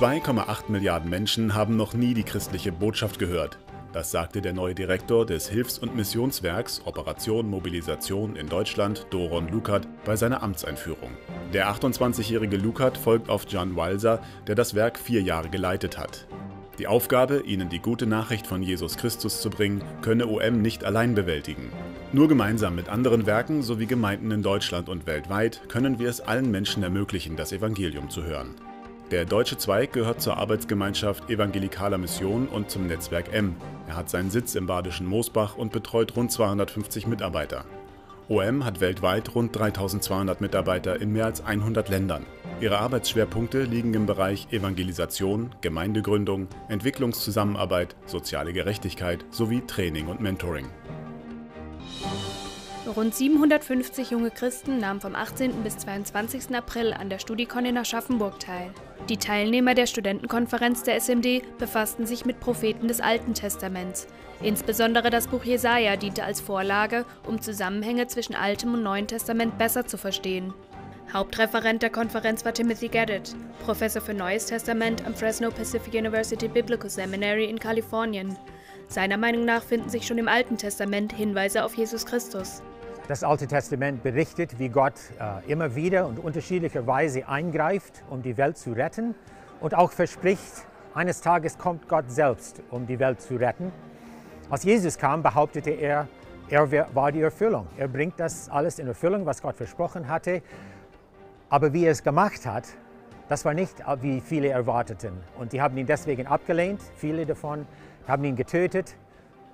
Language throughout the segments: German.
2,8 Milliarden Menschen haben noch nie die christliche Botschaft gehört. Das sagte der neue Direktor des Hilfs- und Missionswerks Operation Mobilisation in Deutschland, Doron Lukat, bei seiner Amtseinführung. Der 28-jährige Lukat folgt auf John Walser, der das Werk vier Jahre geleitet hat. Die Aufgabe, ihnen die gute Nachricht von Jesus Christus zu bringen, könne OM nicht allein bewältigen. Nur gemeinsam mit anderen Werken sowie Gemeinden in Deutschland und weltweit können wir es allen Menschen ermöglichen, das Evangelium zu hören. Der deutsche Zweig gehört zur Arbeitsgemeinschaft Evangelikaler Mission und zum Netzwerk M. Er hat seinen Sitz im badischen Moosbach und betreut rund 250 Mitarbeiter. OM hat weltweit rund 3200 Mitarbeiter in mehr als 100 Ländern. Ihre Arbeitsschwerpunkte liegen im Bereich Evangelisation, Gemeindegründung, Entwicklungszusammenarbeit, soziale Gerechtigkeit sowie Training und Mentoring. Rund 750 junge Christen nahmen vom 18. bis 22. April an der Studikon in Aschaffenburg teil. Die Teilnehmer der Studentenkonferenz der SMD befassten sich mit Propheten des Alten Testaments. Insbesondere das Buch Jesaja diente als Vorlage, um Zusammenhänge zwischen Altem und Neuen Testament besser zu verstehen. Hauptreferent der Konferenz war Timothy Gaddett, Professor für Neues Testament am Fresno Pacific University Biblical Seminary in Kalifornien. Seiner Meinung nach finden sich schon im Alten Testament Hinweise auf Jesus Christus. Das Alte Testament berichtet, wie Gott äh, immer wieder und unterschiedlicherweise eingreift, um die Welt zu retten und auch verspricht, eines Tages kommt Gott selbst, um die Welt zu retten. Als Jesus kam, behauptete er, er war die Erfüllung. Er bringt das alles in Erfüllung, was Gott versprochen hatte. Aber wie er es gemacht hat, das war nicht, wie viele erwarteten. Und die haben ihn deswegen abgelehnt. Viele davon haben ihn getötet.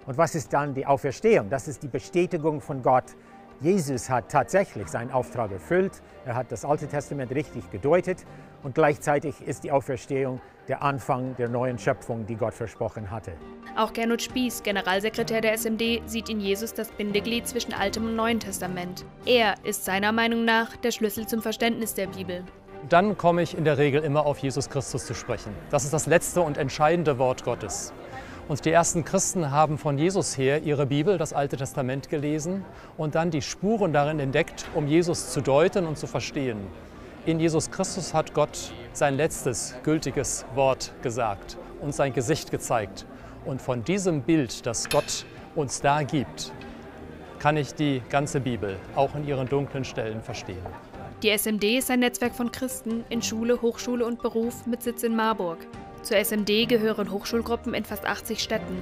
Und was ist dann die Auferstehung? Das ist die Bestätigung von Gott, Jesus hat tatsächlich seinen Auftrag erfüllt. Er hat das Alte Testament richtig gedeutet und gleichzeitig ist die Auferstehung der Anfang der neuen Schöpfung, die Gott versprochen hatte. Auch Gernot Spieß, Generalsekretär der SMD, sieht in Jesus das Bindeglied zwischen Altem und Neuen Testament. Er ist seiner Meinung nach der Schlüssel zum Verständnis der Bibel. Dann komme ich in der Regel immer auf Jesus Christus zu sprechen. Das ist das letzte und entscheidende Wort Gottes. Und die ersten Christen haben von Jesus her ihre Bibel, das Alte Testament, gelesen und dann die Spuren darin entdeckt, um Jesus zu deuten und zu verstehen. In Jesus Christus hat Gott sein letztes gültiges Wort gesagt und sein Gesicht gezeigt. Und von diesem Bild, das Gott uns da gibt, kann ich die ganze Bibel auch in ihren dunklen Stellen verstehen. Die SMD ist ein Netzwerk von Christen in Schule, Hochschule und Beruf mit Sitz in Marburg. Zur SMD gehören Hochschulgruppen in fast 80 Städten.